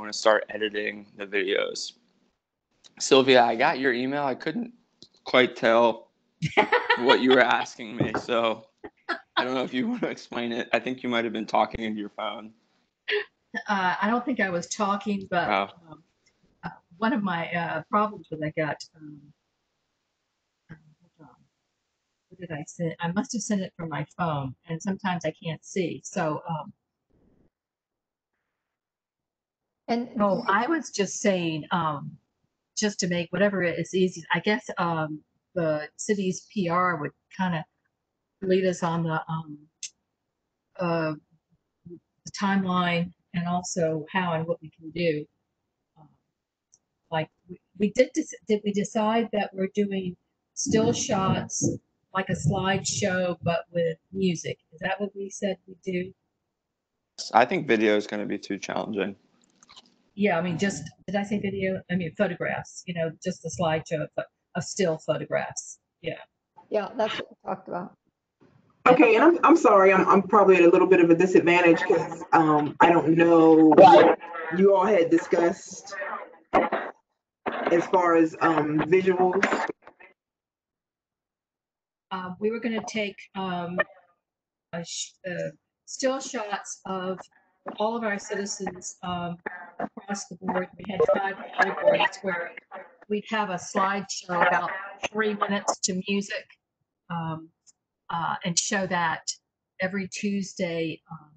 want to start editing the videos. Sylvia, I got your email. I couldn't quite tell what you were asking me, so I don't know if you want to explain it. I think you might have been talking into your phone. Uh, I don't think I was talking, but Oh. um, uh, one of my uh, problems was I got. Um, um. What did I send? I must have sent it from my phone, and sometimes I can't see. So, um, And oh, I was just saying, um, just to make whatever is easy. I guess um, the city's PR would kind of lead us on the um, uh, the timeline and also how and what we can do. Um, Like, we- we did, did we decide that we're doing still shots, like a slideshow, but with music? Is that what we said we do? I think video is going to be too challenging. Yeah, I mean, just, did I say video? I mean, photographs, you know, just a slideshow of, of still photographs. Yeah. yeah, that's what we talked about. Okay, and I'm, I'm sorry, I'm, I'm probably at a little bit of a disadvantage because, um, I don't know what you all had discussed as far as, um, visuals. um, we were going to take um, a sh- uh, still shots of all of our citizens um, across the board. We had five categories where we'd have a slideshow about three minutes to music um, uh, and show that every Tuesday, um,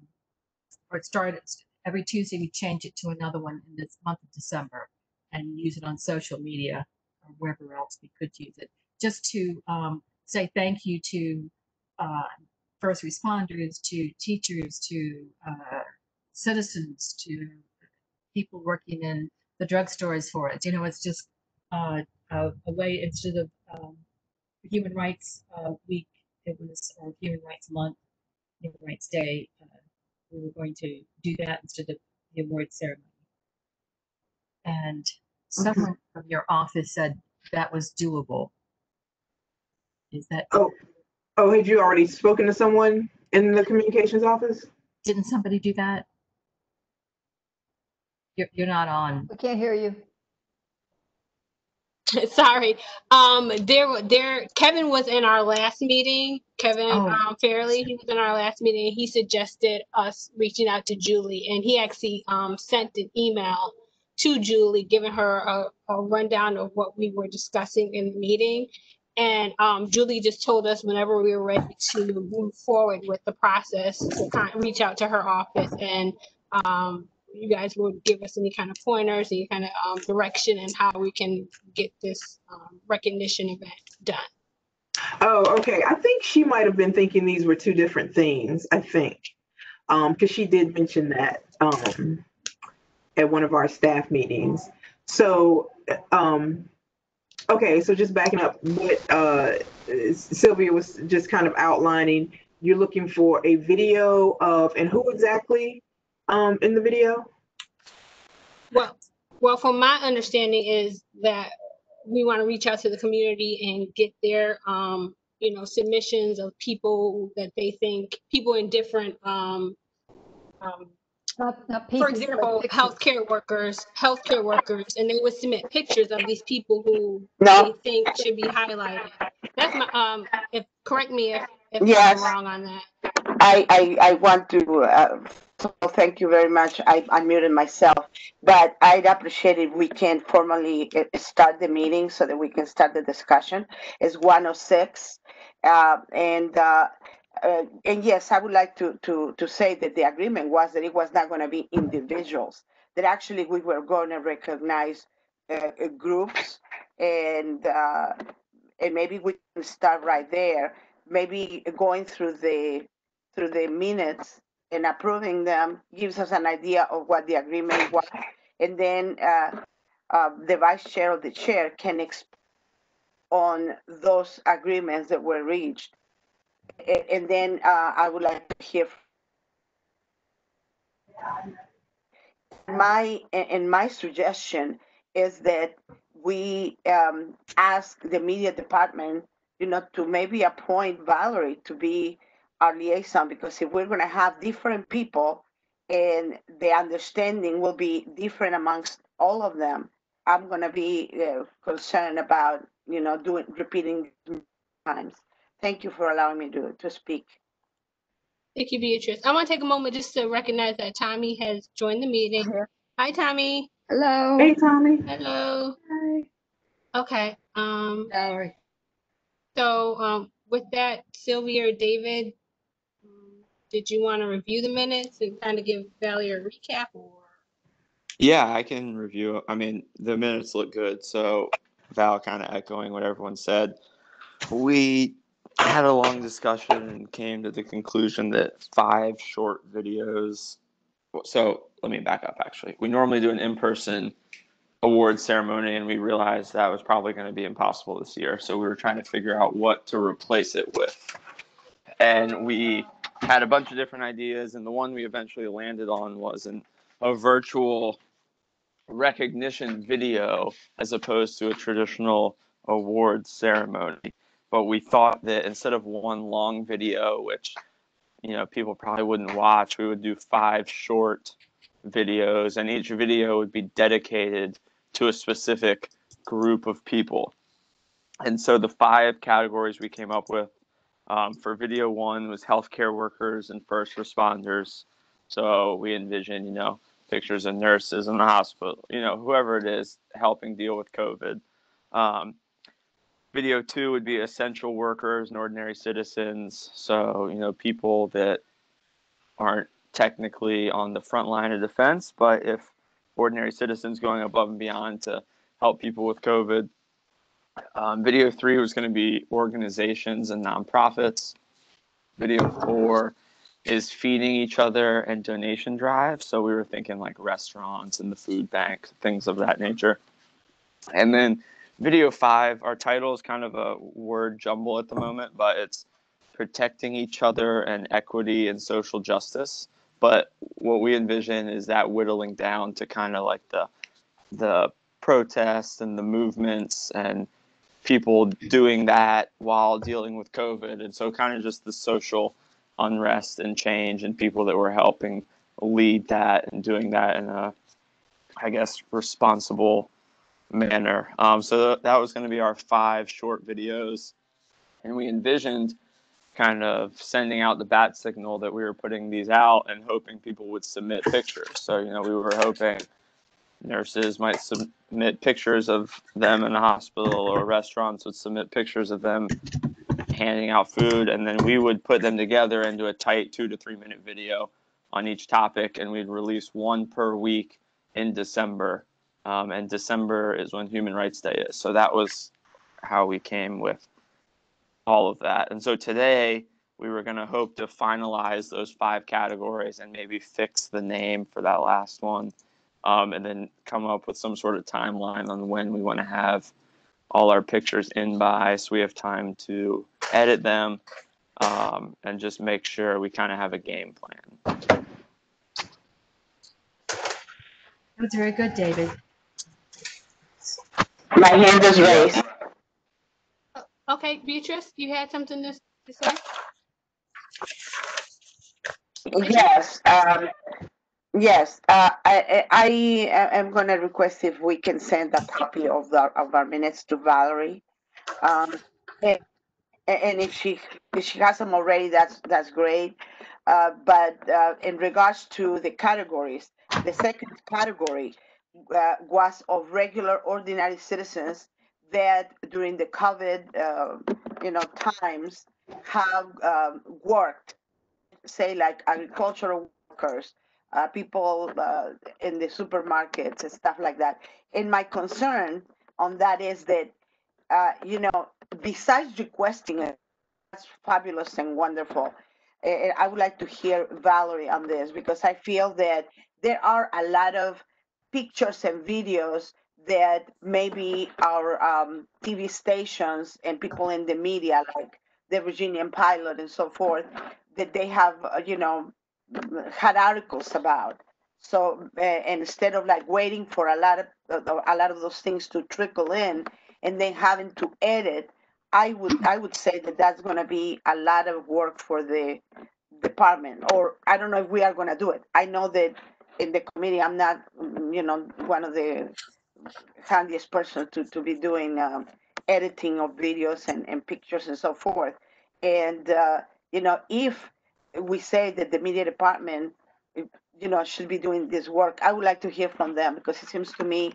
or it started every Tuesday, we change it to another one in this month of December and use it on social media or wherever else we could use it, just to um, say thank you to uh, first responders, to teachers, to uh, citizens, to people working in the drugstores for it. You know, it's just uh, a, a way instead of um, Human Rights uh, Week, it was or Human Rights Month, Human Rights Day. Uh, we were going to do that instead of the award ceremony. And someone from your office said that was doable. Is that, Oh, Oh, had you already spoken to someone in the communications office? didn't somebody do that? You're, you're not on. We can't hear you. Sorry. Um, there, wa- there, Kevin was in our last meeting. Kevin Oh. um, Fairley, he was in our last meeting. He suggested us reaching out to Julie, and he actually um, sent an email to Julie, giving her a, a rundown of what we were discussing in the meeting. And um, Julie just told us whenever we were ready to move forward with the process, to kind of reach out to her office and um, you guys would give us any kind of pointers, any kind of um, direction and how we can get this um, recognition event done. Oh, okay. I think she might have been thinking these were two different things, I think. Um, because she did mention that, um, at one of our staff meetings. So, um, okay, so just backing up what, uh, Sylvia was just kind of outlining, you're looking for a video of, and who exactly, um, in the video? Well, well, from my understanding is that we want to reach out to the community and get their, um, you know, submissions of people that they think, people in different, um, um, Not, not for people, example, pictures. healthcare workers, healthcare workers, and they would submit pictures of these people who No. they think should be highlighted. That's my, um, if, correct me if, if Yes. I'm wrong on that. I, I, I want to, uh, so thank you very much. I, I muted myself, but I'd appreciate if we can formally uh, start the meeting so that we can start the discussion. It's one oh six. Uh, and, uh, uh, and yes, I would like to, to, to say that the agreement was that it was not going to be individuals, that actually we were going to recognize uh, uh, groups and, and maybe we can start right there. Maybe going through the through the minutes and approving them gives us an idea of what the agreement was. And then uh, uh, the vice chair or the chair can exp on those agreements that were reached. A- And then uh, I would like to hear my, and and my suggestion is that we um, ask the media department, you know, to maybe appoint Valerie to be our liaison, because if we're gonna have different people and the understanding will be different amongst all of them, I'm gonna be uh, concerned about, you know, doing, repeating times. Thank you for allowing me to, to speak. Thank you, Beatrice. I want to take a moment just to recognize that Tommy has joined the meeting. Hi, Tommy. Hello. Hey, Tommy. Hello. Hi. Okay, um, Valerie. so, um, with that, Sylvia or David, did you want to review the minutes and kind of give Valerie a recap or? Yeah, I can review. I mean, the minutes look good. So, Val kind of echoing what everyone said. We had a long discussion and came to the conclusion that five short videos. So, let me back up actually. We normally do an in person award ceremony, and we realized that was probably going to be impossible this year. So, we were trying to figure out what to replace it with. And we had a bunch of different ideas, and the one we eventually landed on was an a virtual recognition video as opposed to a traditional award ceremony. But we thought that instead of one long video, which you know people probably wouldn't watch, we would do five short videos, and each video would be dedicated to a specific group of people. And so the five categories we came up with um, for video one was healthcare workers and first responders. So we envision, you know, pictures of nurses in the hospital, you know, whoever it is helping deal with COVID. Um, video two would be essential workers and ordinary citizens. So, you know, people that aren't technically on the front line of defense, but if ordinary citizens going above and beyond to help people with COVID. Um, video three was going to be organizations and nonprofits. Video four is feeding each other and donation drives. So we were thinking like restaurants and the food bank, things of that nature. And then video five, our title is kind of a word jumble at the moment, but it's protecting each other and equity and social justice. But what we envision is that whittling down to kind of like the the protests and the movements and people doing that while dealing with COVID. And so kind of just the social unrest and change and people that were helping lead that and doing that in a, I guess, responsible manner. Um, so that was going to be our five short videos. And we envisioned kind of sending out the bat signal that we were putting these out and hoping people would submit pictures. So, you know, we were hoping nurses might submit pictures of them in the hospital or restaurants would submit pictures of them handing out food and then we would put them together into a tight two to three minute video on each topic and we'd release one per week in december. Um, and december is when human rights day is. So that was how we came with all of that. And so today we were going to hope to finalize those five categories and maybe fix the name for that last one um, and then come up with some sort of timeline on when we want to have all our pictures in by so we have time to edit them um, and just make sure we kind of have a game plan. That was very good, David. My hand is raised. Okay, Beatrice, you had something to, to say? Yes, um, yes, uh, I, I am gonna request if we can send a copy of the, of our minutes to Valerie. Um, and, and if she, if she has them already, that's, that's great. Uh, but, uh, in regards to the categories, the second category, uh, was of regular ordinary citizens that during the COVID, uh, you know, times have, um, worked say like agricultural workers, uh, people uh, in the supermarkets and stuff like that. And my concern on that is that, uh, you know, besides requesting it, that's fabulous and wonderful. And I would like to hear Valerie on this because I feel that there are a lot of pictures and videos that maybe our um, TV stations and people in the media, like the Virginian Pilot and so forth, that they have, uh, you know, had articles about. So uh, instead of like waiting for a lot of uh, a lot of those things to trickle in and then having to edit, I would I would say that that's going to be a lot of work for the department, or I don't know if we are gonna do it. I know that in the committee, I'm not, mm, you know, one of the handiest person to, to be doing, um, editing of videos and, and pictures and so forth. And, uh, you know, if we say that the media department, you know, should be doing this work, I would like to hear from them because it seems to me,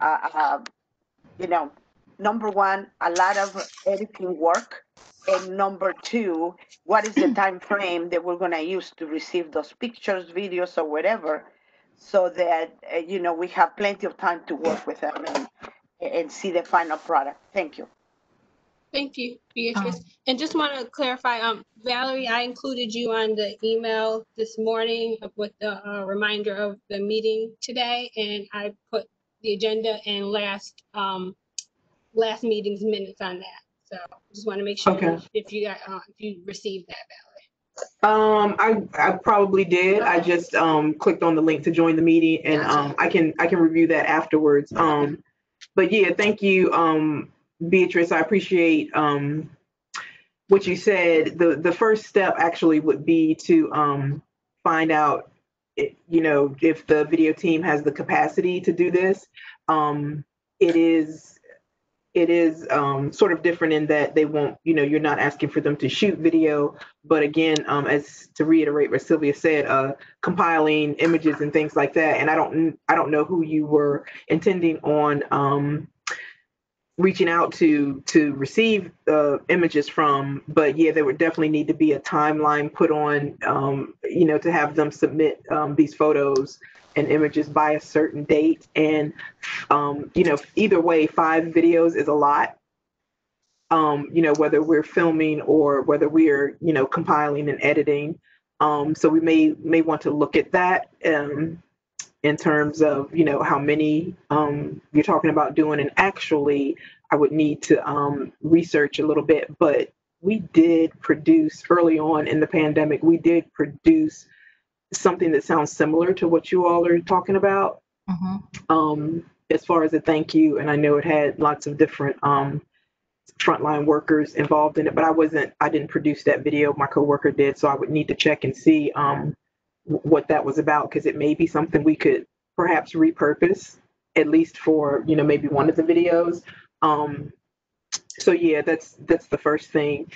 uh, uh, you know, number one, a lot of editing work. And number two, what is the time frame that we're gonna use to receive those pictures, videos, or whatever? So that, uh, you know, we have plenty of time to work with them and, and see the final product. Thank you. Thank you, Beatrice. And just want to clarify, um, Valerie, I included you on the email this morning with the uh, reminder of the meeting today, and I put the agenda and last, um, last meeting's minutes on that. So just want to make sure Okay. if you got, uh, if you received that, Valerie. Um, I, I probably did. I just, um, clicked on the link to join the meeting and, Gotcha. um, I can, I can review that afterwards. Um, but yeah, thank you, um, Beatrice. I appreciate, um, what you said. The, the first step actually would be to, um, find out, i- you know, if the video team has the capacity to do this. Um, it is, it is, um, sort of different in that they won't, you know, you're not asking for them to shoot video, but again, um, as to reiterate what Sylvia said, uh, compiling images and things like that. And I don't, I don't know who you were intending on, um, reaching out to to receive uh, images from, but yeah, there would definitely need to be a timeline put on, um, you know, to have them submit um, these photos and images by a certain date. And um, you know, either way, five videos is a lot um, you know, whether we're filming or whether we're, you know, compiling and editing. Um, so we may may want to look at that um, in terms of, you know, how many um, you're talking about doing. And actually, I would need to um, research a little bit, but we did produce early on in the pandemic, we did produce something that sounds similar to what you all are talking about Mhm. um, as far as a thank you. And I know it had lots of different um, frontline workers involved in it, but I wasn't, I didn't produce that video. My coworker did. So I would need to check and see um, what that was about because it may be something we could perhaps repurpose, at least for, you know, maybe one of the videos. Um, so yeah, that's that's the first thing.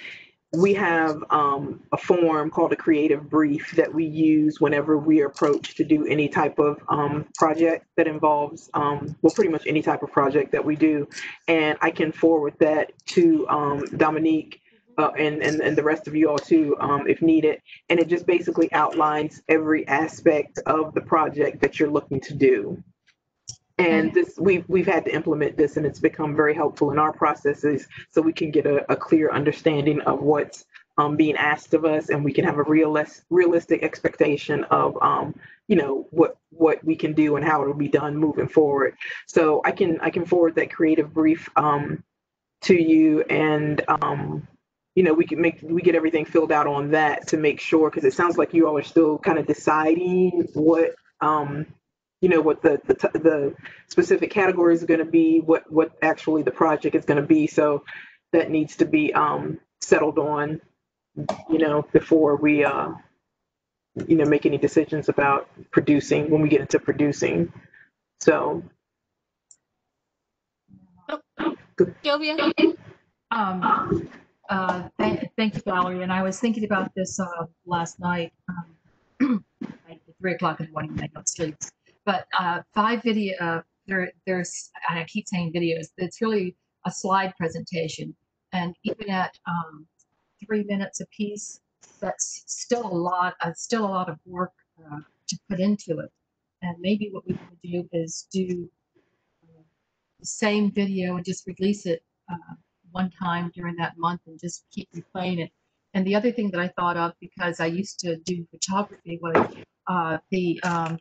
We have um, a form called a creative brief that we use whenever we approach to do any type of um, project that involves, um, well, pretty much any type of project that we do. And I can forward that to um, Dominique uh, and, and, and the rest of you all too, um, if needed. And it just basically outlines every aspect of the project that you're looking to do. And this, we've, we've had to implement this and it's become very helpful in our processes so we can get a, a clear understanding of what's um, being asked of us and we can have a realis- realistic expectation of, um, you know, what, what we can do and how it'll be done moving forward. So I can, I can forward that creative brief um, to you and, um, you know, we can make, we get everything filled out on that to make sure, because it sounds like you all are still kind of deciding what, um, you know, what the, the, t- the specific categories are going to be, what, what actually the project is going to be. So that needs to be um, settled on, you know, before we, uh, you know, make any decisions about producing, when we get into producing. So, Sylvia? Um, uh, thank, you, Valerie. And I was thinking about this, uh, last night. um, Three o'clock in the morning, I don't sleep. But, uh, five video, uh, there, there's, I keep saying videos, it's really a slide presentation. And even at, um, three minutes a piece, that's still a lot, uh, still a lot of work, uh, to put into it. And maybe what we could do is do the same video and just release it, one time during that month and just keep replaying it. And the other thing that I thought of, because I used to do photography, was uh, the um,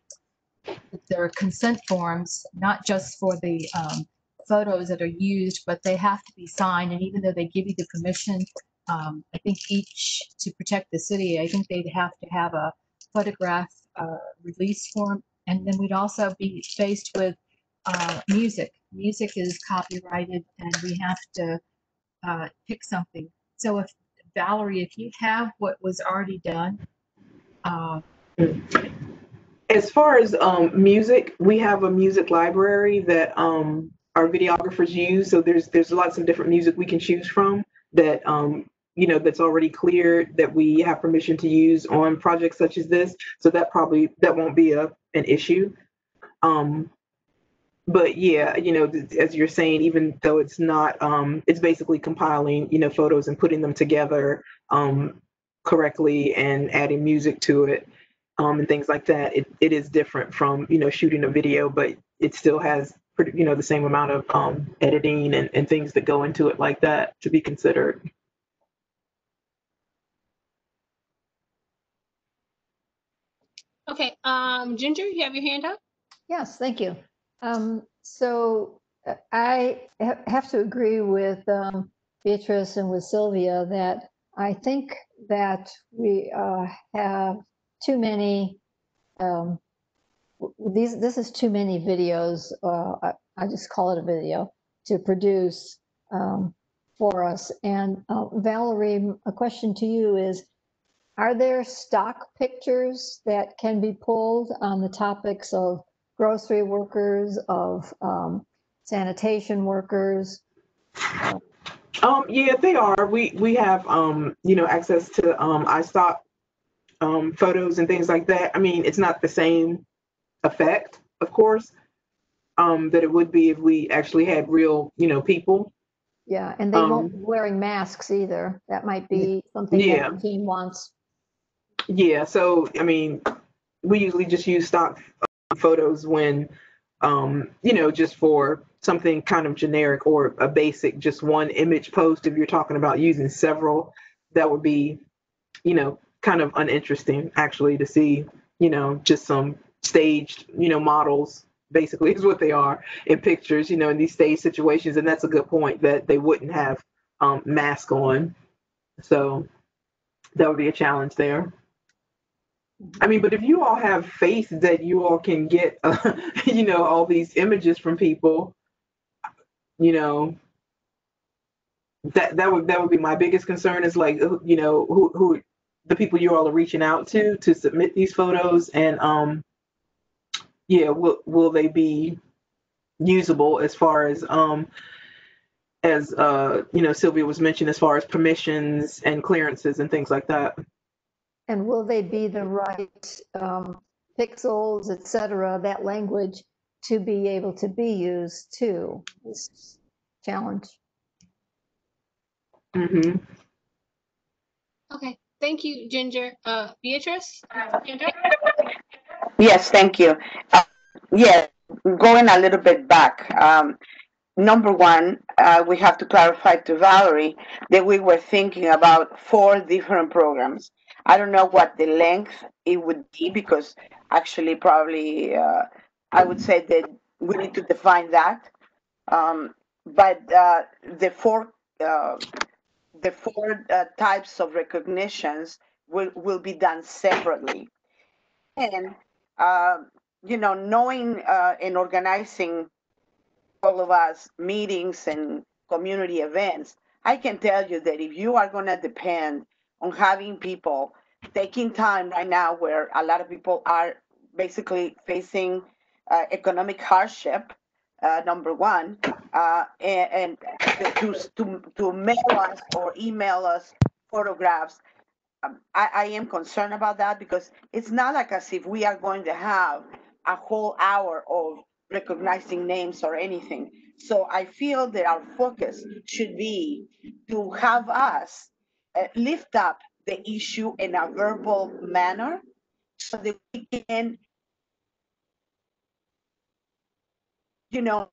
there are consent forms, not just for the um, photos that are used, but they have to be signed. And even though they give you the permission, um, I think each to protect the city, I think they'd have to have a photograph uh, release form. And then we'd also be faced with uh, music. Music is copyrighted, and we have to uh, pick something. So if Valerie, if you have what was already done, Uh, As far as um, music, we have a music library that um, our videographers use. So there's there's lots of different music we can choose from that um, you know that's already cleared that we have permission to use on projects such as this. So that probably that won't be a an issue. Um, but yeah, you know, th- as you're saying, even though it's not, um, it's basically compiling, you know, photos and putting them together um, correctly and adding music to it um, and things like that. It, it is different from, you know, shooting a video, but it still has, pretty, you know, the same amount of um, editing and, and things that go into it like that to be considered. Okay, um, Ginger, you have your hand up? Yes, thank you. Um, so uh, I ha- have to agree with um, Beatrice and with Sylvia that I think that we uh, have too many. Um, these this is too many videos. Uh, I, I just call it a video to produce um, for us. And uh, Valerie, a question to you is: Are there stock pictures that can be pulled on the topics of grocery workers, of um, sanitation workers. Um, yeah, they are. We we have um, you know, access to um iStock um photos and things like that. I mean, it's not the same effect, of course, um, that it would be if we actually had real, you know, people. Yeah, and they won't Um, be wearing masks either. That might be something Yeah. that the team wants. Yeah, so I mean, we usually just use stock photos when, um, you know, just for something kind of generic or a basic, just one image post. If you're talking about using several, that would be, you know, kind of uninteresting actually to see, you know, just some staged, you know, models basically is what they are in pictures, you know, in these stage situations. And that's a good point that they wouldn't have um, mask on. So that would be a challenge there. I mean, but if you all have faith that you all can get, uh, you know, all these images from people, you know, that that would that would be my biggest concern is like, you know, who who the people you all are reaching out to to submit these photos and um, yeah, will will they be usable as far as um as uh you know Sylvia was mentioned as far as permissions and clearances and things like that. And will they be the right um, pixels, et cetera, that language to be able to be used too? This challenge. hmm Okay, thank you, Ginger. Uh, Beatrice? Ginger? Yes, thank you. Uh, yeah, going a little bit back. Um, number one, uh, we have to clarify to Valerie that we were thinking about four different programs. I don't know what the length it would be because actually, probably, uh, I would say that we need to define that. Um, but uh, the four uh, the four uh, types of recognitions will, will be done separately. And, uh, you know, knowing and organizing all of us meetings and community events, I can tell you that if you are going to depend on having people taking time right now where a lot of people are basically facing uh, economic hardship, uh, number one, uh, and, and to, to, to mail us or email us photographs. Um, I, I am concerned about that because it's not like as if we are going to have a whole hour of recognizing names or anything. So I feel that our focus should be to have us uh, lift up the issue in a verbal manner so that we can, you know,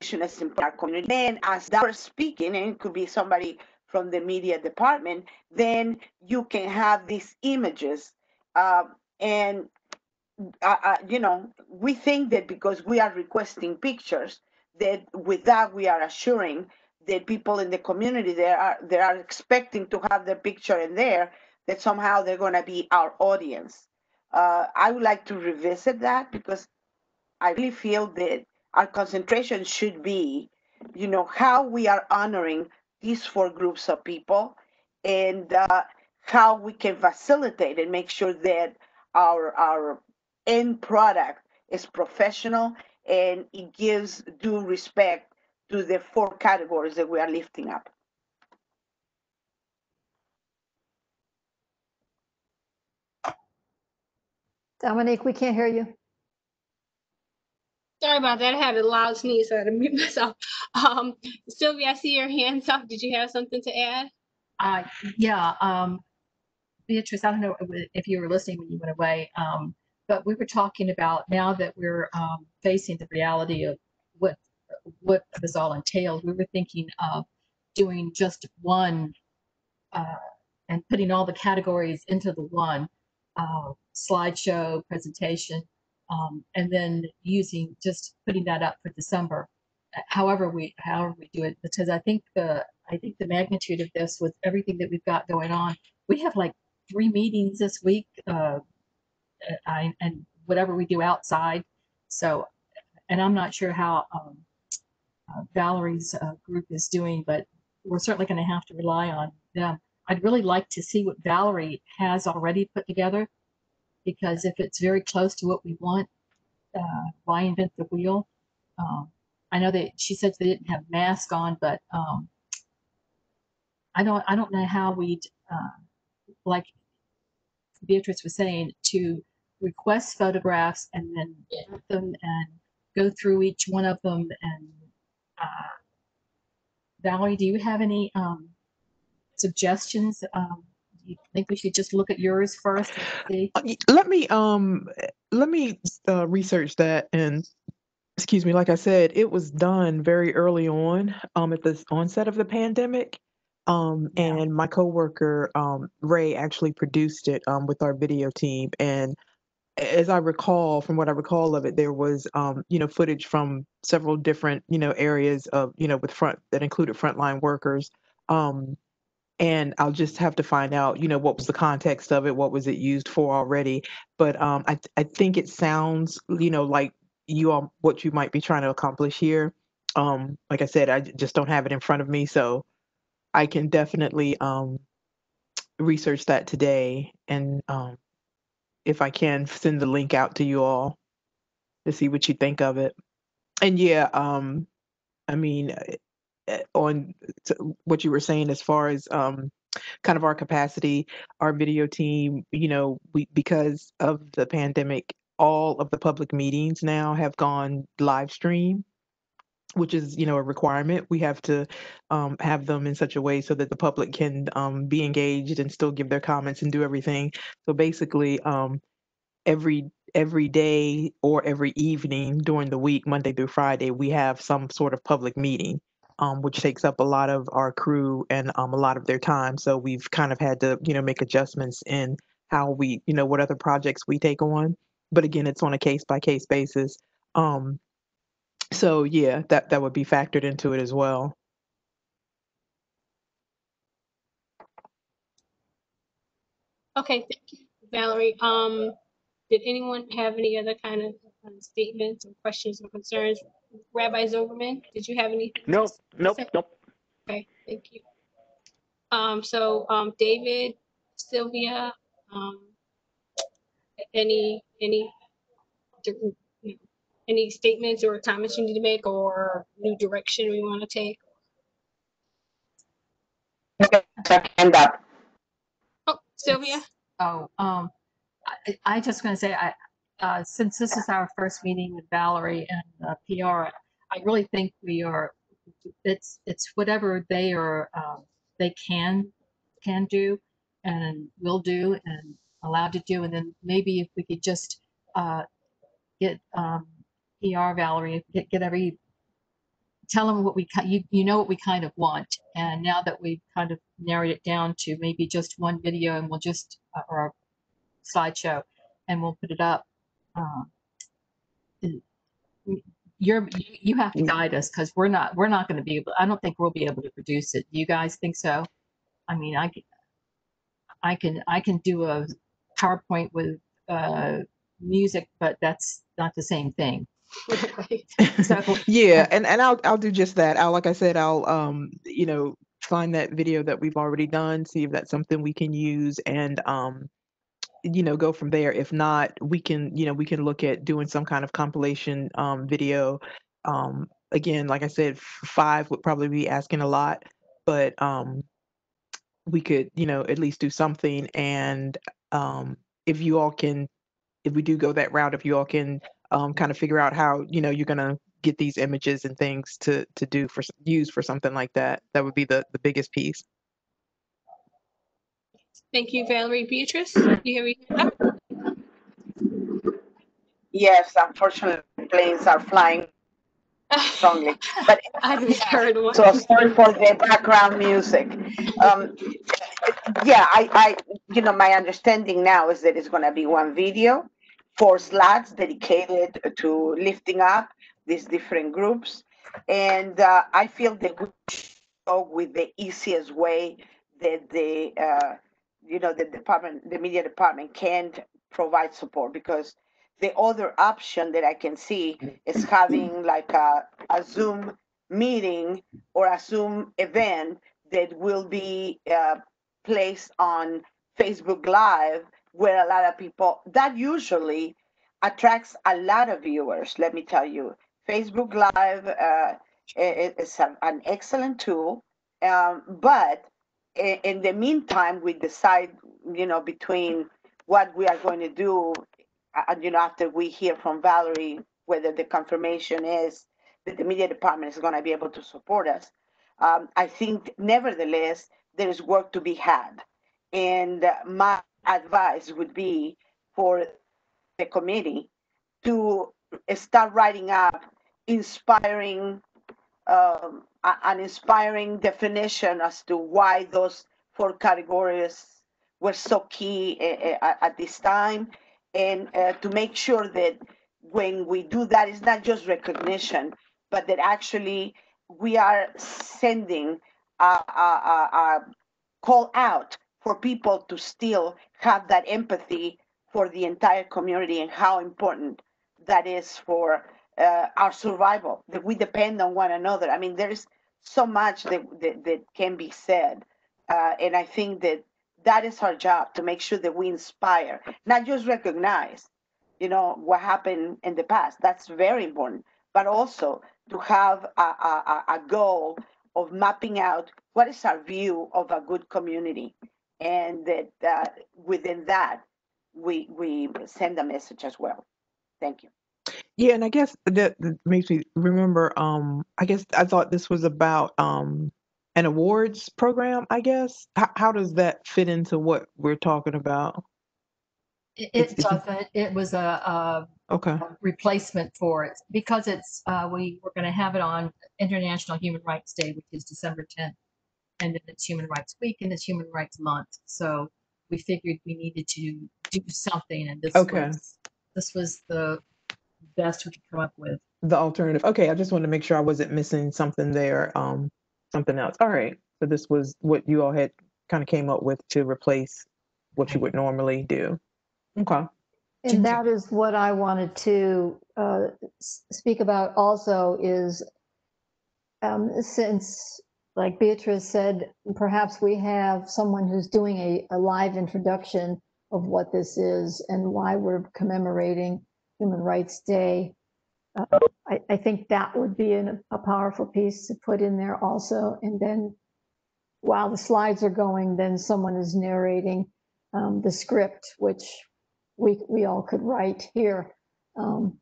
is in our community. Then, as that was speaking, and it could be somebody from the media department, then you can have these images. Uh, and, uh, uh, you know, we think that because we are requesting pictures, that with that we are assuring that people in the community that are they are expecting to have their picture in there, that somehow they're going to be our audience. Uh, I would like to revisit that because I really feel that our concentration should be, you know, how we are honoring these four groups of people and uh, how we can facilitate and make sure that our our end product is professional and it gives due respect to the four categories that we are lifting up. Dominique, we can't hear you. Sorry about that. I had a loud sneeze, so I had to mute myself. Um, Sylvia, I see your hands up. Did you have something to add? Uh, yeah, um, Beatrice, I don't know if you were listening when you went away, um, but we were talking about now that we're, um, facing the reality of what, what this all entails, we were thinking of doing just one, uh, and putting all the categories into the one, uh, slideshow presentation, um, and then using, just putting that up for December. However we, however we do it, because I think the, I think the magnitude of this with everything that we've got going on, we have like three meetings this week, uh, I, and whatever we do outside. So, and I'm not sure how, um, uh, Valerie's, uh, group is doing, but we're certainly going to have to rely on them. I'd really like to see what Valerie has already put together, because if it's very close to what we want, uh, why invent the wheel? Um, I know that she said they didn't have masks on, but, um, I don't, I don't know how we'd, uh, like Beatrice was saying, to request photographs and then get them and go through each one of them and, uh, Valerie, do you have any, um, suggestions? Um, do you think we should just look at yours first and see? Uh, Let me um let me uh, research that and excuse me, like I said, it was done very early on um at the onset of the pandemic. Um Yeah. and my coworker um Ray actually produced it um with our video team and a- as I recall from what I recall of it there was um you know footage from several different you know areas of you know with front that included frontline workers um and I'll just have to find out, you know, what was the context of it, what was it used for already. But um, I I think it sounds, you know, like you all what you might be trying to accomplish here. Um, like I said, I j- just don't have it in front of me, so I can definitely um research that today, and um, if I can, send the link out to you all to see what you think of it. And yeah, um, I mean, uh, uh, on what you were saying as far as um kind of our capacity, our video team, you know, we because of the pandemic, all of the public meetings now have gone live stream, which is, you know, a requirement. We have to um, have them in such a way so that the public can um, be engaged and still give their comments and do everything. So basically, um, every every day or every evening during the week, Monday through Friday, we have some sort of public meeting um, which takes up a lot of our crew and um, a lot of their time. So we've kind of had to, you know, make adjustments in how we, you know, what other projects we take on. But again, it's on a case by case basis. Um, so yeah, that that would be factored into it as well. Okay, thank you, Valerie. Um, did anyone have any other kind of uh, statements or questions or concerns? Rabbi Zoberman, did you have any? to Nope, s- nope, nope. Okay, thank you. Um, so, um, David, Sylvia, um, any, any, different, you know, any statements or comments you need to make or new direction we want to take? Hand up. Oh, Sylvia? Oh, um, I, I just gonna say, I, uh, since this is our first meeting with Valerie and uh, PR, I really think we are, it's, it's whatever they are, um, they can, can do and will do and allowed to do. And then maybe if we could just, uh, get, um, PR Valerie, get, get every, tell them what we, you, you know what we kind of want. And now that we've kind of narrowed it down to maybe just one video and we'll just, uh, or a slideshow, and we'll put it up. um, You're, you have to guide us because we're not, we're not going to be able, I don't think we'll be able to produce it. Do you guys think so? I mean, I can, I can, I can do a PowerPoint with, uh, music, but that's not the same thing. So- yeah, and and I'll I'll do just that. I'll like I said, I'll um you know find that video that we've already done, see if that's something we can use and, um, you know, go from there. If not, we can, you know, we can look at doing some kind of compilation, um, video. Um, again, like I said, five would probably be asking a lot, but, um, we could, you know, at least do something. And, um, if you all can, if we do go that route, if you all can, um, kind of figure out how, you know, you're gonna get these images and things to, to do for, use for something like that, that would be the, the biggest piece. Thank you, Valerie. Beatrice, you have your? Yes, unfortunately, planes are flying strongly, but I haven't heard one. So sorry for the background music. Um, yeah, I, I, you know, my understanding now is that it's gonna be one video, four slides dedicated to lifting up these different groups. And, uh, I feel that we with the easiest way that the, uh, you know, the department, the media department can provide support because the other option that I can see is having like a, a Zoom meeting or a Zoom event that will be uh, placed on Facebook Live, where a lot of people that usually attracts a lot of viewers. Let me tell you, Facebook Live uh, is an excellent tool, um, but in the meantime, we decide, you know, between what we are going to do, uh, you know, after we hear from Valerie whether the confirmation is that the media department is going to be able to support us. Um, I think, nevertheless, there is work to be had. And my advice would be for the committee to start writing up inspiring, um, an inspiring definition as to why those four categories were so key eh, eh, at, this time. And uh, to make sure that when we do that, it's not just recognition, but that actually we are sending a, a, a call out for people to still have that empathy for the entire community and how important that is for uh, our survival, that we depend on one another. I mean, there is so much that, that, that can be said. Uh, and I think that that is our job to make sure that we inspire, not just recognize, you know, what happened in the past. That's very important, but also to have a, a- a goal of mapping out what is our view of a good community. And that uh, within that, we, we send a message as well. Thank you. Yeah, and I guess that that makes me remember, um, I guess I thought this was about um an awards program, I guess. How how does that fit into what we're talking about? It, It's- it it's- doesn't, it was a, a Okay. replacement for it because it's, uh, we were going to have it on International Human Rights Day, which is December 10th. And then it's Human Rights Week and it's Human Rights Month. So we figured we needed to do something and this Okay. was, this was the best we could come up with. The alternative. Okay, I just wanted to make sure I wasn't missing something there, um, something else. All right. So this was what you all had kind of came up with to replace what you would normally do. Okay. And that is what I wanted to uh, s- speak about also is um, since, like Beatrice said, perhaps we have someone who's doing a, a live introduction of what this is and why we're commemorating Human Rights Day. Uh, I, I think that would be an, a powerful piece to put in there also. And then while the slides are going, then someone is narrating um, the script, which we, we all could write here. Um,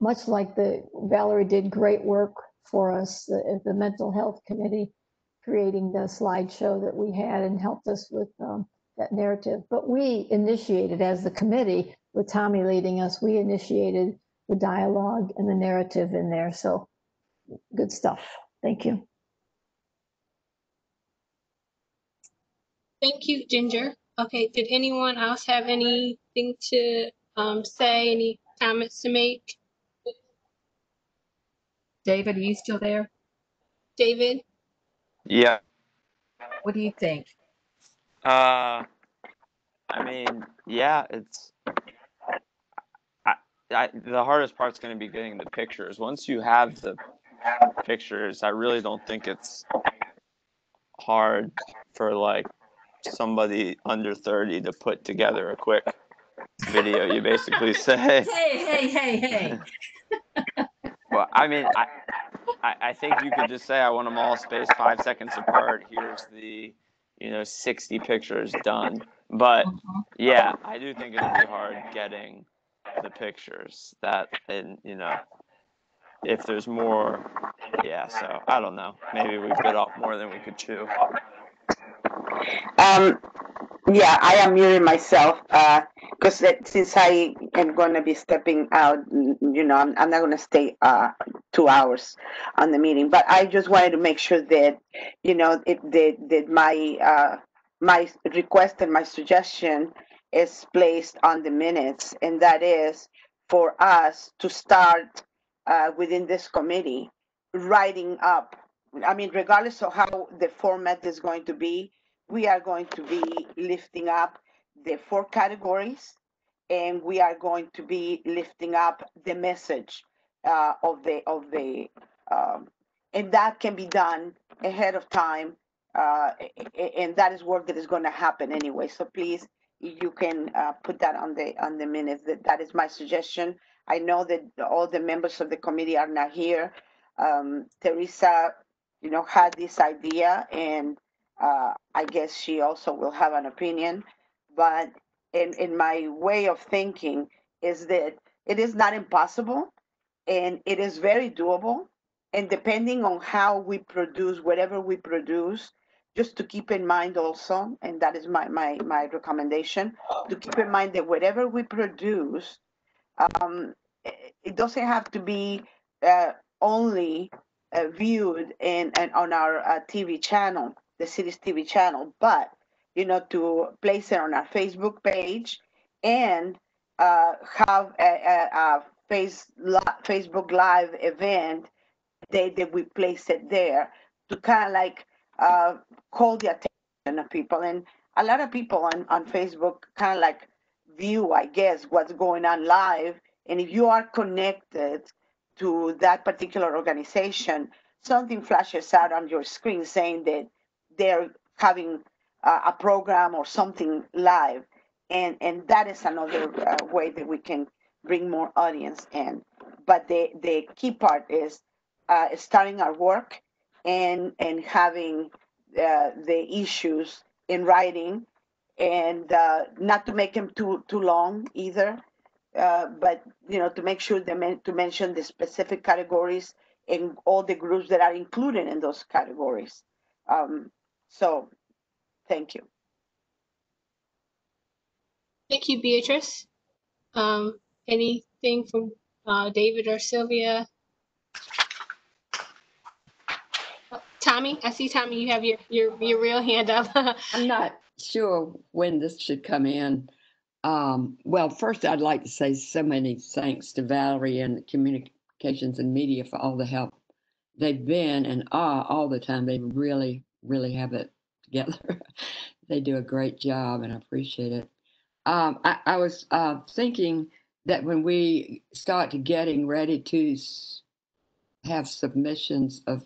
much like the, Valerie did great work for us, the, the Mental Health Committee, creating the slideshow that we had and helped us with um, that narrative. But we initiated as the committee, with Tommy leading us, we initiated the dialogue and the narrative in there. So good stuff. Thank you. Thank you, Ginger. Okay, did anyone else have anything to um, say, any comments to make? David, are you still there? David? Yeah. What do you think? Uh, I mean, yeah, it's. I, I, the hardest part's going to be getting the pictures. Once you have the pictures, I really don't think it's hard for like somebody under 30 to put together a quick video. You basically say, Hey, hey, hey, hey. well, I mean, I, I, I think you could just say, I want them all spaced five seconds apart. Here's the, you know, 60 pictures done. But Mhm. yeah, I do think it'd be hard getting the pictures that, and you know, if there's more, yeah. So I don't know. Maybe we bit off more than we could chew. Um, yeah, I am muting myself because since I am going to be stepping out, you know, I'm, I'm not going to stay uh, two hours on the meeting. But I just wanted to make sure that, you know, it, that, that my uh, my request and my suggestion is placed on the minutes, and that is for us to start uh, within this committee writing up. I mean, regardless of how the format is going to be, we are going to be lifting up the four categories and we are going to be lifting up the message uh, of the of the um, and that can be done ahead of time uh, and that is work that is going to happen anyway. So please you can uh, put that on the on the minutes. That that is my suggestion. I know that all the members of the committee are not here. Um, teresa you know had this idea and uh, I guess she also will have an opinion. But in, in my way of thinking is that it is not impossible and it is very doable. And depending on how we produce whatever we produce, just to keep in mind also, and that is my, my, my recommendation, to keep in mind that whatever we produce, um, it, doesn't have to be uh, only uh, viewed in, in on our uh, TV channel the city's TV channel, but you know, to place it on our Facebook page and uh, have a, a, a face, Facebook Live event they that we place it there to kind of like uh, call the attention of people. And a lot of people on, on Facebook kind of like view, I guess, what's going on live. And if you are connected to that particular organization, something flashes out on your screen saying that they're having uh, a program or something live and and that is another uh, way that we can bring more audience in but the the key part is uh, starting our work and and having uh, the issues in writing and uh, not to make them too too long either uh, but you know to make sure they to mention the specific categories and all the groups that are included in those categories um, so, thank you. Thank you, Beatrice. Um, anything from uh, David or Sylvia? Tommy, I see Tommy, you have your, your, your real hand up. I'm not sure when this should come in. Um, well, first, I'd like to say so many thanks to Valerie and Communications and Media for all the help they've been and are all the time. They really, really have it together. they do a great job and I appreciate it. Um, I, I was uh, thinking that when we start getting ready to have submissions of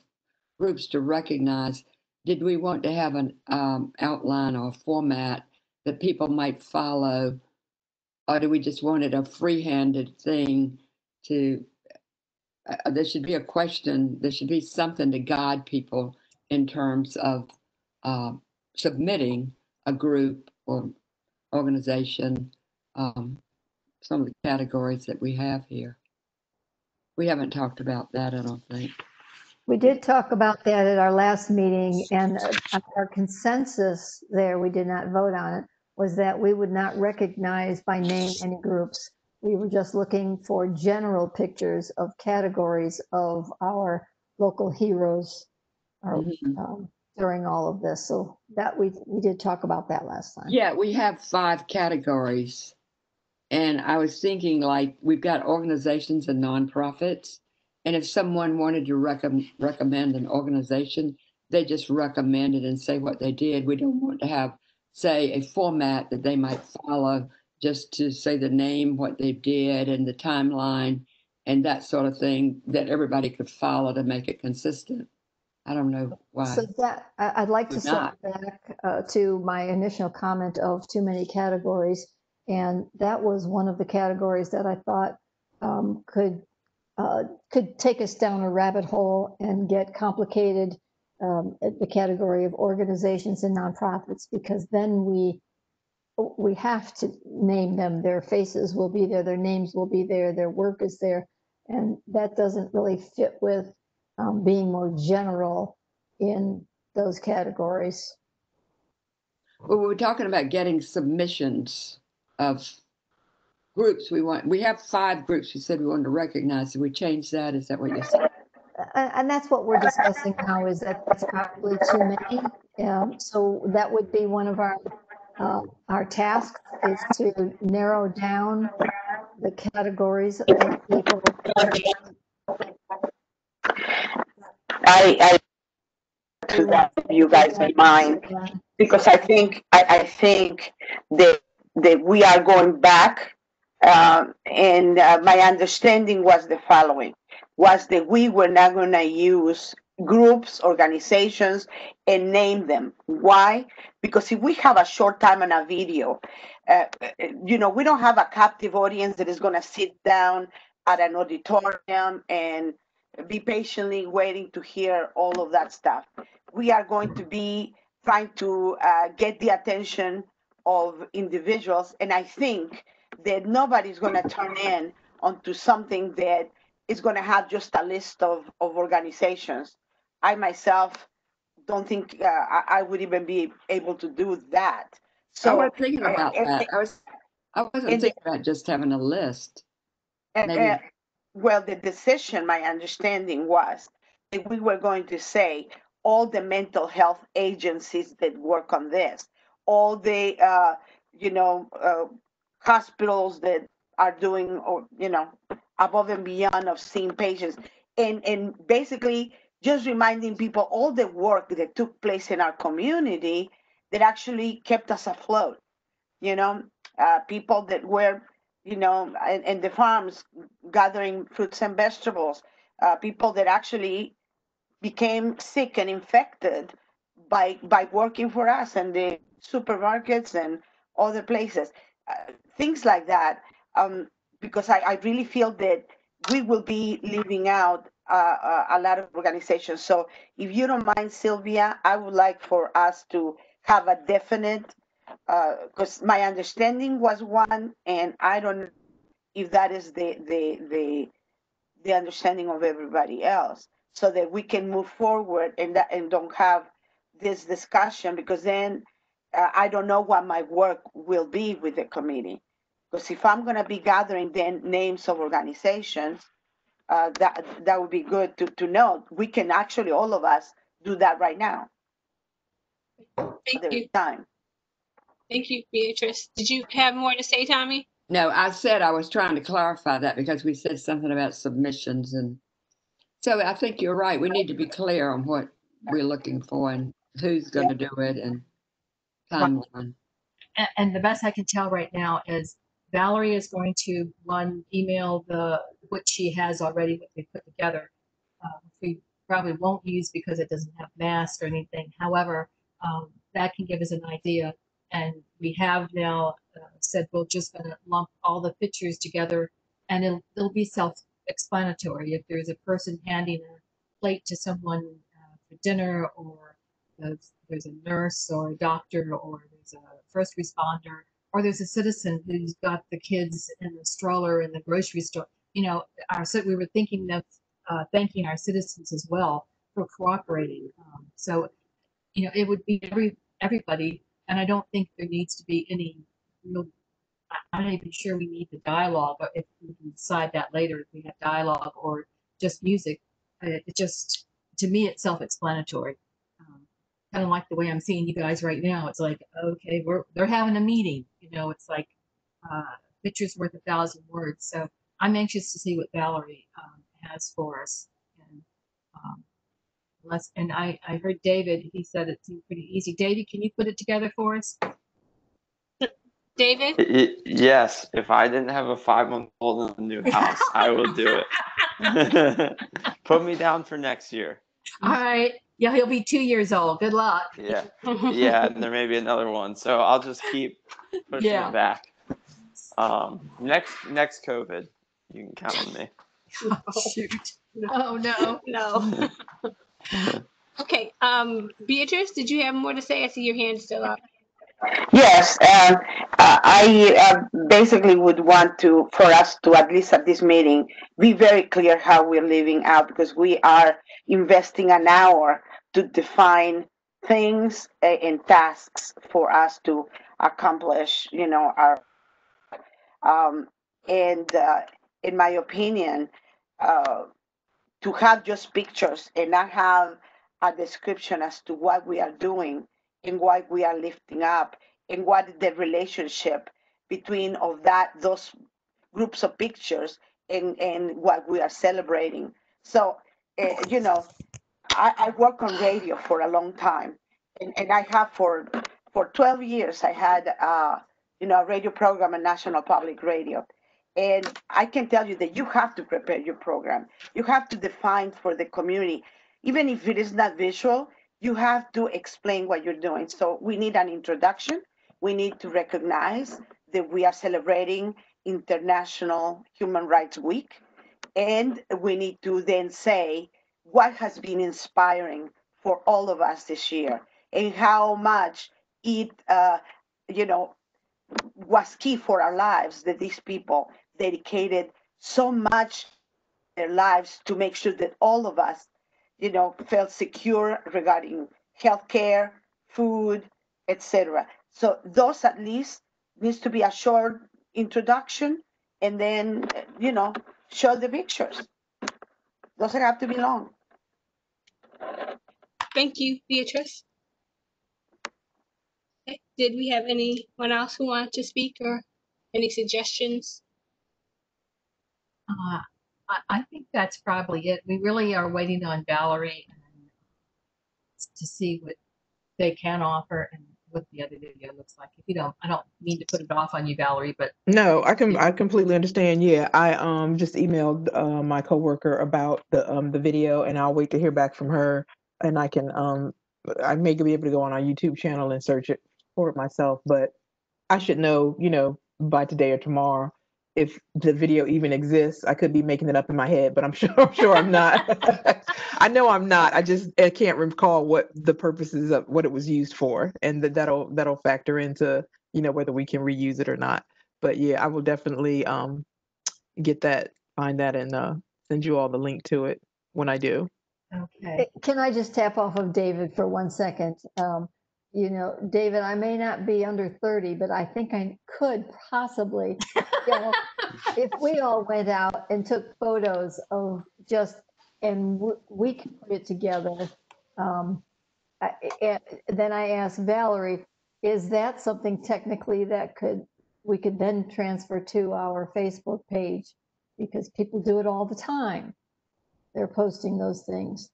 groups to recognize, did we want to have an um, outline or format that people might follow? Or do we just want it a free-handed thing to, uh, there should be a question, there should be something to guide people in terms of uh, submitting a group or organization, um, some of the categories that we have here. We haven't talked about that, I don't think. We did talk about that at our last meeting, and uh, our consensus there, we did not vote on it, was that we would not recognize by name any groups. We were just looking for general pictures of categories of our local heroes Mhm. um, during all of this. So that, we, we did talk about that last time. Yeah, we have five categories. And I was thinking like, we've got organizations and nonprofits. And if someone wanted to recommend, recommend an organization, they just recommend it and say what they did. We don't want to have, say, a format that they might follow just to say the name, what they did and the timeline and that sort of thing that everybody could follow to make it consistent. I don't know why. So that, I'd like to circle back uh, to my initial comment of too many categories. And that was one of the categories that I thought um, could, uh, could take us down a rabbit hole and get complicated um, the category of organizations and nonprofits, because then we, we have to name them, their faces will be there, their names will be there, their work is there. And that doesn't really fit with um, being more general in those categories. Well, we we're talking about getting submissions of groups we want. We have five groups we said we wanted to recognize. Did we change that? Is that what you said? A- And that's what we're discussing now, is that that's probably too many. Um, So that would be one of our, uh, our tasks is to narrow down the categories of people. I, I to that, if you guys don't mind, because I think, I, I think that, that we are going back. Um, and uh, my understanding was the following, was that we were not gonna use groups, organizations, and name them. Why? Because if we have a short time on a video, uh, you know, we don't have a captive audience that is gonna sit down at an auditorium and be patiently waiting to hear all of that stuff. We are going to be trying to uh, get the attention of individuals, and I think that nobody's going to turn in onto something that is going to have just a list of, of organizations. I myself don't think uh, I, I would even be able to do that. So I was thinking about that. I was, I wasn't thinking about just having a list. And, Maybe- uh, well, the decision, my understanding was that we were going to say all the mental health agencies that work on this, all the, uh, you know, uh, hospitals that are doing, or, you know, above and beyond of seeing patients. And, and basically just reminding people all the work that took place in our community that actually kept us afloat. You know, uh, people that were you know, in, in the farms gathering fruits and vegetables, uh, people that actually became sick and infected by by working for us and the supermarkets and other places, uh, things like that. Um, because I, I really feel that we will be leaving out uh, uh, a lot of organizations. So if you don't mind, Sylvia, I would like for us to have a definite because my understanding was one, and I don't know if that is the the the the understanding of everybody else, so that we can move forward and that and don't have this discussion because then uh, I don't know what my work will be with the committee. Because if I'm going to be gathering then names of organizations, uh, that that would be good to to know. We can actually all of us do that right now. Thank There you. time. Thank you, Beatrice. Did you have more to say, Tommy? No, I said I was trying to clarify that because we said something about submissions and so I think you're right. We need to be clear on what we're looking for and who's going to do it and And, and the best I can tell right now is Valerie is going to one email the what she has already what they put together. Uh, we probably won't use because it doesn't have masks or anything. However, um, that can give us an idea. And we have now uh, said we're just going to lump all the pictures together, and it'll, it'll be self-explanatory. If there's a person handing a plate to someone uh, for dinner, or there's, there's a nurse or a doctor, or there's a first responder, or there's a citizen who's got the kids in the stroller in the grocery store. You know, our we were thinking of uh, thanking our citizens as well for cooperating. Um, so, you know, it would be every everybody, and I don't think there needs to be any real. I'm not even sure we need the dialogue, but if we can decide that later, if we have dialogue or just music, it just to me it's self-explanatory. Kind of like the way I'm seeing you guys right now. It's like, okay, we're they're having a meeting. You know, it's like uh, pictures worth a thousand words. So I'm anxious to see what Valerie um, has for us. And um, let's. And I I heard David. He said it seemed pretty easy. David, can you put it together for us? David? Y- Yes, if I didn't have a five month old in a new house, I will do it. Put me down for next year. All right. Yeah, he'll be two years old. Good luck. Yeah, yeah, and there may be another one. So I'll just keep pushing Yeah. it back. Um, next next COVID, you can count on me. Shoot. Oh, no. No. Okay, um, Beatrice, did you have more to say? I see your hand still up. Yes, um, uh, I uh, basically would want to, for us to, at least at this meeting, be very clear how we're living out because we are investing an hour to define things and tasks for us to accomplish, you know, our. Um, and uh, in my opinion, uh, to have just pictures and not have a description as to what we are doing and what we are lifting up and what the relationship between of that those groups of pictures and and what we are celebrating so uh, you know I, I work on radio for a long time and, and i have for for 12 years i had uh you know a radio program at national public radio and i can tell you that you have to prepare your program you have to define for the community even if it is not visual you have to explain what you're doing. So we need an introduction. We need to recognize that we are celebrating International Human Rights Week. And we need to then say what has been inspiring for all of us this year and how much it, uh, you know, was key for our lives that these people dedicated so much their lives to make sure that all of us you know, felt secure regarding healthcare, food, etc. So those at least needs to be a short introduction and then, you know, show the pictures. Doesn't have to be long. Thank you, Beatrice. Okay, Did we have anyone else who wanted to speak or any suggestions? Uh, I, I think that's probably it. We really are waiting on Valerie and to see what they can offer and what the other video looks like. If you don't, I don't mean to put it off on you, Valerie, but No, I can I completely understand. Yeah, I um just emailed uh, my coworker about the um the video, and I'll wait to hear back from her, and I can um I may be able to go on our YouTube channel and search it for it myself, but I should know, you know, by today or tomorrow if the video even exists. I could be making it up in my head, but I'm sure I'm sure I'm not. I know I'm not. I just I can't recall what the purposes of what it was used for, and that that'll that'll factor into you know whether we can reuse it or not. But yeah, I will definitely um get that, find that, and uh, send you all the link to it when I do. okay. Can I just tap off of David for one second? Um, You know, David, I may not be under 30, but I think I could possibly, you know, if we all went out and took photos of just, and w- we can put it together. um, I- Then I asked Valerie, is that something technically that could, we could then transfer to our Facebook page? Because people do it all the time. They're posting those things.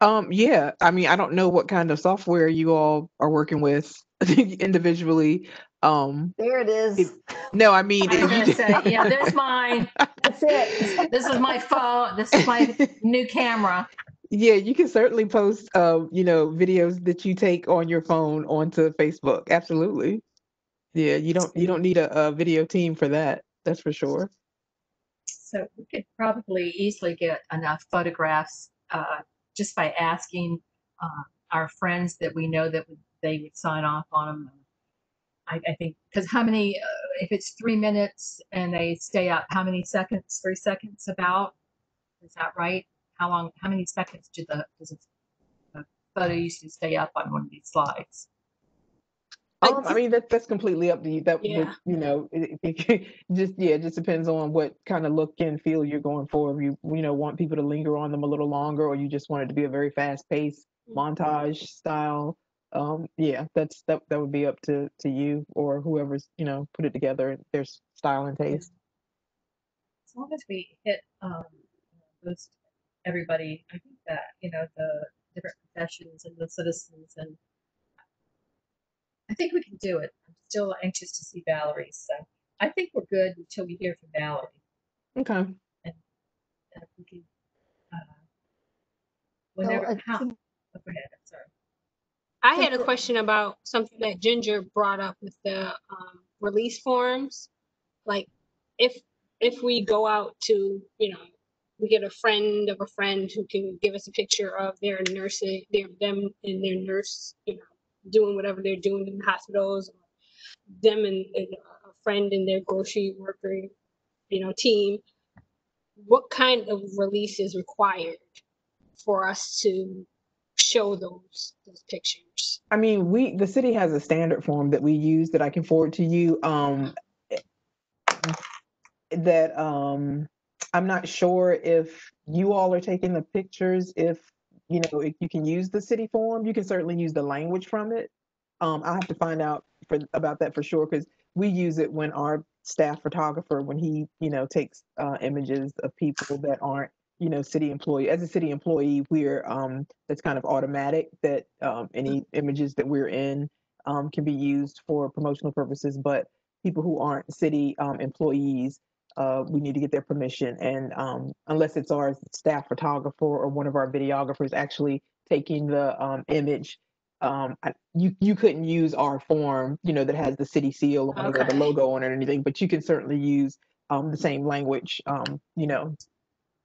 Um, yeah, I mean, I don't know what kind of software you all are working with individually. Um, There it is. If- no, I mean, I was if gonna you- say, yeah, there's mine. That's it. This is my phone. This is my new camera. Yeah, you can certainly post, uh, you know, videos that you take on your phone onto Facebook. Absolutely. Yeah, you don't you don't need a, a video team for that. That's for sure. So we could probably easily get enough photographs uh, just by asking uh, our friends that we know that they would sign off on them. I, I think because how many, uh, if it's three minutes and they stay up, how many seconds? Three seconds about? Is that right? How long? How many seconds do the does a photo usually stay up on one of these slides? Um, I mean, that that's completely up to you. That would, you know, it, it, just yeah, it just depends on what kind of look and feel you're going for. If you you know want people to linger on them a little longer, or you just want it to be a very fast paced montage style. Um, yeah, that's that that would be up to to you or whoever's you know put it together. Their style and taste. as long as we hit um those everybody, I think that, you know, the different professions and the citizens and think we can do it. I'm still anxious to see Valerie, so I think we're good until we hear from Valerie. Okay. And if we can uh whenever, I how, oh, go ahead, I'm sorry. I had a question about something that Ginger brought up with the um, release forms. Like, if if we go out to, you know, we get a friend of a friend who can give us a picture of their nursing, their them and their nurse, you know, doing whatever they're doing in the hospitals, them and, and a friend and their grocery worker, you know, team. What kind of release is required for us to show those those pictures? I mean, we, the city has a standard form that we use that I can forward to you. Um, that, um, I'm not sure if you all are taking the pictures, if, you know, if you can use the city form, you can certainly use the language from it. Um, I have to find out for, about that for sure, because we use it when our staff photographer, when he, you know, takes, uh, images of people that aren't, you know, city employee, as a city employee, we're, um, that's kind of automatic that, um, any images that we're in, um, can be used for promotional purposes, but people who aren't city, um, employees, uh, we need to get their permission. And, um, unless it's our staff photographer or one of our videographers actually taking the, um, image, um, I, you, you couldn't use our form, you know, that has the city seal on it or the logo on it or anything, but you can certainly use, um, the same language, um, you know,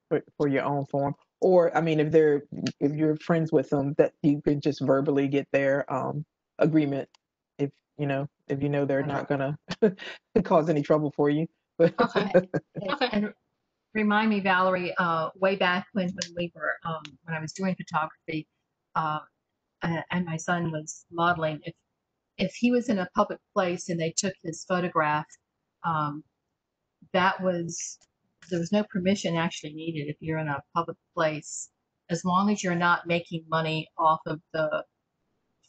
for, for your own form. Or, I mean, if they're, if you're friends with them, that you could just verbally get their, um, agreement. If, you know, if you know they're not gonna cause any trouble for you. Okay. And- Okay. And remind me, Valerie, uh, way back when, when we were, um, when I was doing photography, uh, and my son was modeling, if, if he was in a public place and they took his photograph, um, that was, there was no permission actually needed if you're in a public place, as long as you're not making money off of the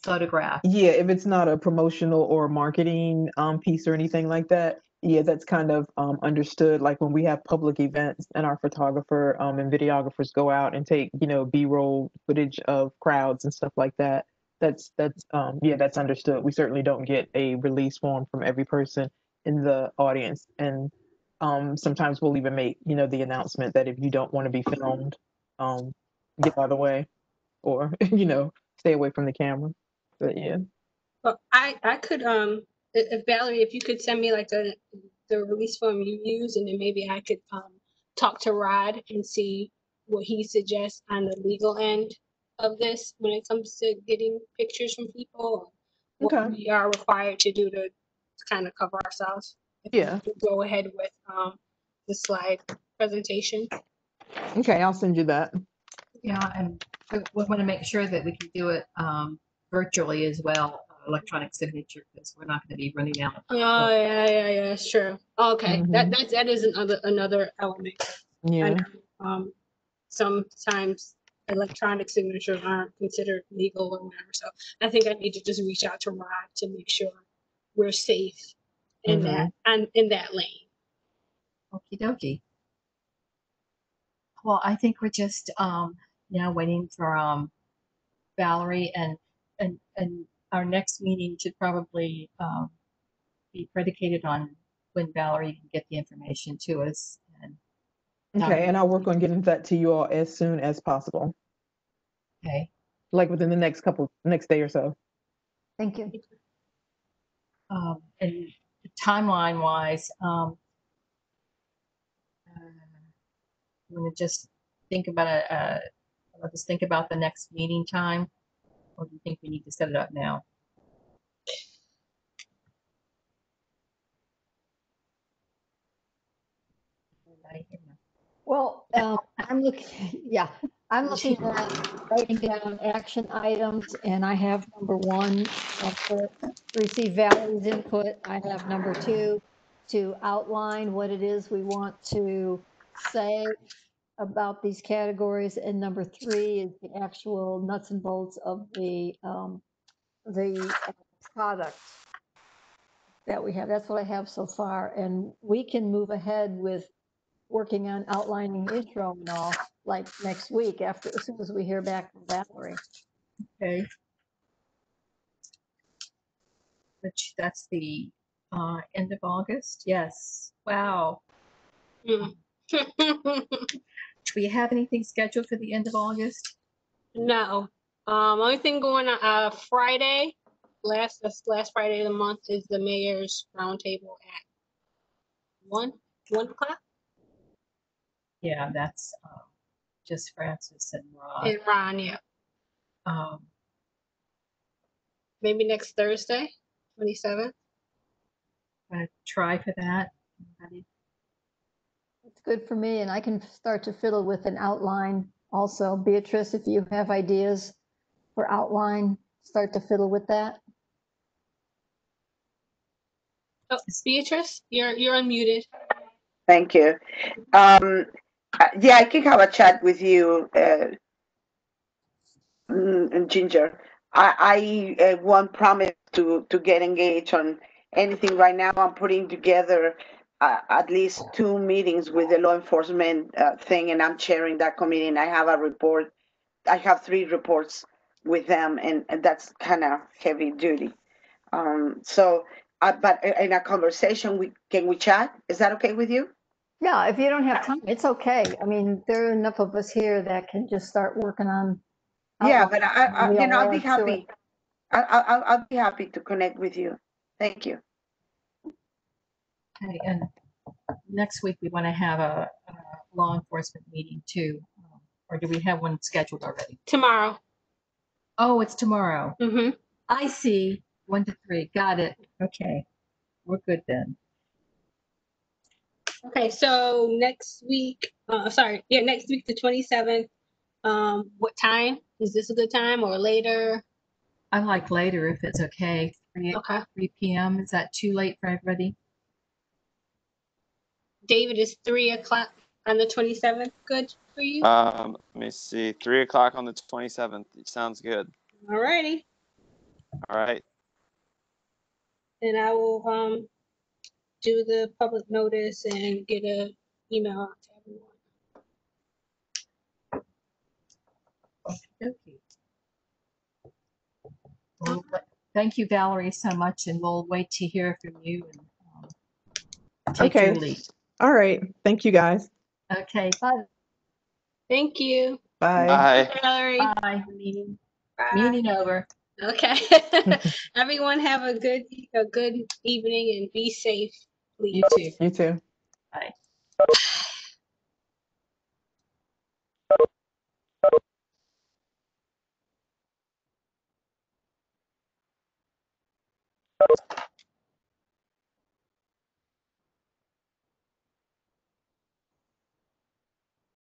photograph. Yeah, if it's not a promotional or marketing um piece or anything like that, yeah, that's kind of um understood. Like when we have public events and our photographer um and videographers go out and take, you know, B-roll footage of crowds and stuff like that. That's that's um yeah, that's understood. We certainly don't get a release form from every person in the audience. And um sometimes we'll even make, you know, the announcement that if you don't want to be filmed, um get out of the way or, you know, stay away from the camera. But yeah. Well, I, I could, um, if Valerie, if you could send me like the, the release form you use, and then maybe I could, um, talk to Rod and see what he suggests on the legal end of this when it comes to getting pictures from people. or Okay. We are required to do to kind of cover ourselves. if we Yeah. do Go ahead with, um, the slide presentation. Okay, I'll send you that. Yeah, and we, we want to make sure that we can do it, um, virtually as well, uh, electronic signature, because we're not going to be running out. Oh, yeah, yeah, yeah, sure. Okay, that, Mhm. that, that is another, another element. I Yeah. know, um, sometimes electronic signatures aren't considered legal or whatever, so I think I need to just reach out to Rod to make sure we're safe in that, and in that lane. Okie dokie. Well, I think we're just, um, now waiting for, um, Valerie and, and, and our next meeting should probably, um, be predicated on when Valerie can get the information to us and, Okay, and I'll work on getting that to you all as soon as possible, okay. like within the next couple, next day or so. Thank you. Um, and timeline wise, um, uh, I'm gonna just think about a, uh, let us think about the next meeting time, or do you think we need to set it up now? Well, um, I'm looking, yeah, I'm looking at writing down action items and I have number one, receive Valerie's input. I have number two, to outline what it is we want to say about these categories. And number three is the actual nuts and bolts of the, um, the product that we have. That's what I have so far. And we can move ahead with working on outlining the intro and all, like next week after, as soon as we hear back from Valerie. Okay. Which, that's the, uh, end of August? Yes. Wow. Mm. Do we have anything scheduled for the end of August? No. Um, only thing going on, uh, Friday, last, this last Friday of the month is the mayor's roundtable at one, one o'clock Yeah, that's um, just Francis and Rob. in Ron, yeah. Um, Maybe next Thursday, twenty-seventh. Gonna try for that. Anybody? It's good for me, and I can start to fiddle with an outline also. Beatrice, if you have ideas for outline, start to fiddle with that. Oh, Beatrice, you're, you're unmuted. Thank you. Um, uh, yeah, I can have a chat with you, uh, mm, and Ginger. I, I uh, won't promise to, to get engaged on anything right now. I'm putting together uh, at least two meetings with the law enforcement uh, thing, and I'm chairing that committee. And I have a report. I have three reports with them, and, and that's kind of heavy duty. Um, so, uh, but in a conversation, we can we chat? Is that okay with you? Yeah, if you don't have time, it's okay. I mean, there are enough of us here that can just start working on. Yeah, but I, I you know, I'll be add to it. happy. I, I, I'll, I'll be happy to connect with you. Thank you. Okay, and next week we want to have a, a law enforcement meeting too. um, Or do we have one scheduled already? Tomorrow. Oh, it's tomorrow. Mm-hmm. I see. One to three. Got it. Okay. We're good then. Okay, so next week, uh, sorry, yeah, next week, the twenty-seventh. Um, what time? Is this a good time or later? I like later if it's okay. Three, Okay, three PM. Is that too late for everybody? David, is three o'clock on the twenty-seventh good for you? Um, let me see. Three o'clock on the twenty seventh. Sounds good. Alrighty, All right. and I will, um, do the public notice and get a email out to everyone. Okay. Well, Thank you, Valerie, so much, and we'll wait to hear from you. and um, Take your Okay. lead. All right. Thank you guys. Okay, Bye. Thank you. Bye. Bye. Valerie. bye. Meeting, Bye. meeting over. Okay. Everyone have a good, a good evening and be safe, please. You too. You too.